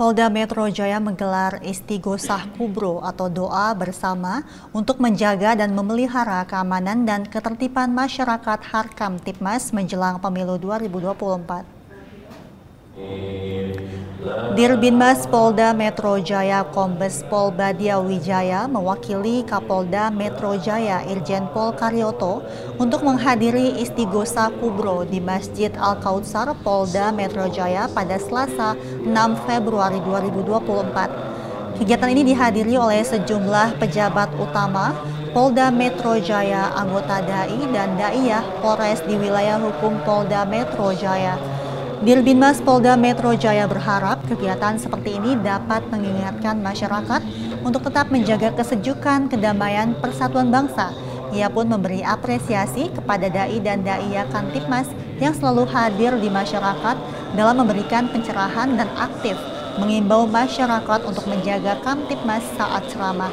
Polda Metro Jaya menggelar istighosah kubro atau doa bersama untuk menjaga dan memelihara keamanan dan ketertiban masyarakat Harkam Tipmas menjelang pemilu 2024. Dirbinmas Polda Metro Jaya Kombes Pol Badia Wijaya mewakili Kapolda Metro Jaya Irjen Pol Karyoto untuk menghadiri istighosa kubro di Masjid Al-Kautsar Polda Metro Jaya pada Selasa 6 Februari 2024. Kegiatan ini dihadiri oleh sejumlah pejabat utama Polda Metro Jaya, anggota DAI dan Daiyah Polres di wilayah hukum Polda Metro Jaya. Dirbinmas Polda Metro Jaya berharap kegiatan seperti ini dapat mengingatkan masyarakat untuk tetap menjaga kesejukan, kedamaian, persatuan bangsa, ia pun memberi apresiasi kepada Dai dan Daia Kantipmas yang selalu hadir di masyarakat dalam memberikan pencerahan dan aktif mengimbau masyarakat untuk menjaga Kamtipmas saat ceramah.